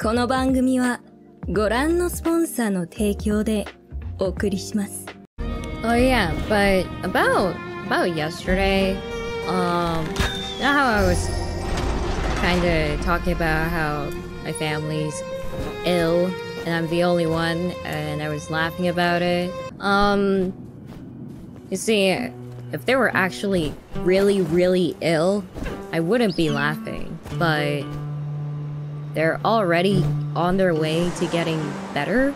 この番組はご覧のスポンサーの提供でお送りします。 Oh yeah, but about about yesterday, um, you know how I was kind of talking about how my family's ill and I'm the only one, and I was laughing about it. Um, you see, if they were actually really, really ill, I wouldn't be laughing, but they're already on their way to getting better.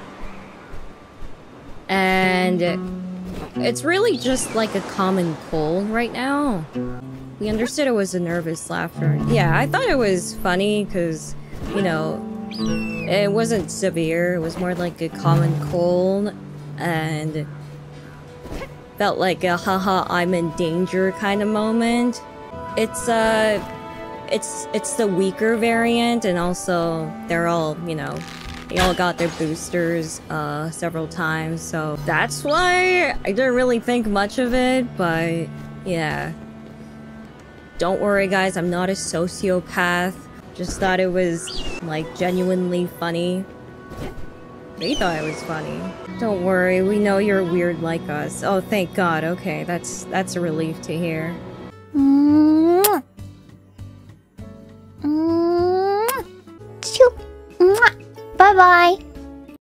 And it's really just like a common cold right now. We understood it was a nervous laughter. Yeah, I thought it was funny because, you know, it wasn't severe. It was more like a common cold and felt like a haha I'm in danger kind of moment. It's uh it's it's the weaker variant and also they're all, you know, they all got their boosters uh, several times, so that's why I didn't really think much of it, but yeah. Don't worry, guys, I'm not a sociopath. Just thought it was, like, genuinely funny. They thought it was funny. Don't worry, we know you're weird like us. Oh, thank God. Okay, that's that's a relief to hear. Mwah. Bye bye.